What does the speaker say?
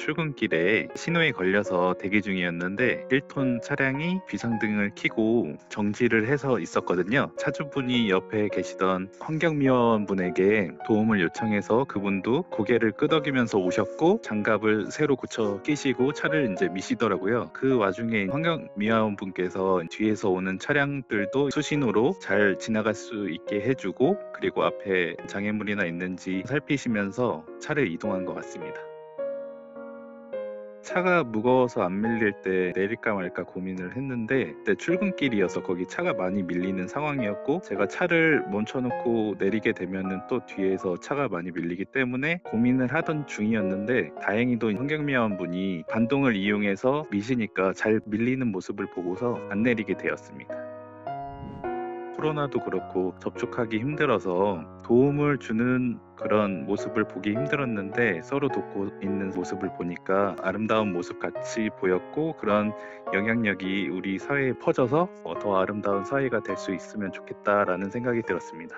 출근길에 신호에 걸려서 대기 중이었는데 1톤 차량이 비상등을 켜고 정지를 해서 있었거든요. 차주분이 옆에 계시던 환경미화원분에게 도움을 요청해서 그분도 고개를 끄덕이면서 오셨고 장갑을 새로 고쳐 끼시고 차를 이제 미시더라고요. 그 와중에 환경미화원분께서 뒤에서 오는 차량들도 수신호로 잘 지나갈 수 있게 해주고 그리고 앞에 장애물이나 있는지 살피시면서 차를 이동한 것 같습니다. 차가 무거워서 안 밀릴 때 내릴까 말까 고민을 했는데 그때 출근길이어서 거기 차가 많이 밀리는 상황이었고 제가 차를 멈춰놓고 내리게 되면은 또 뒤에서 차가 많이 밀리기 때문에 고민을 하던 중이었는데 다행히도 환경미화원 분이 반동을 이용해서 미시니까 잘 밀리는 모습을 보고서 안 내리게 되었습니다. 코로나도 그렇고 접촉하기 힘들어서 도움을 주는 그런 모습을 보기 힘들었는데 서로 돕고 있는 모습을 보니까 아름다운 모습 같이 보였고 그런 영향력이 우리 사회에 퍼져서 어, 더 아름다운 사회가 될 수 있으면 좋겠다라는 생각이 들었습니다.